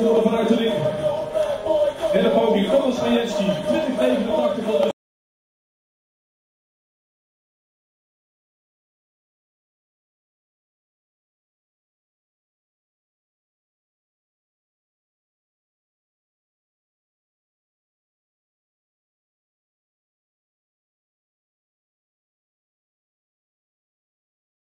vanuit de ring. En de poging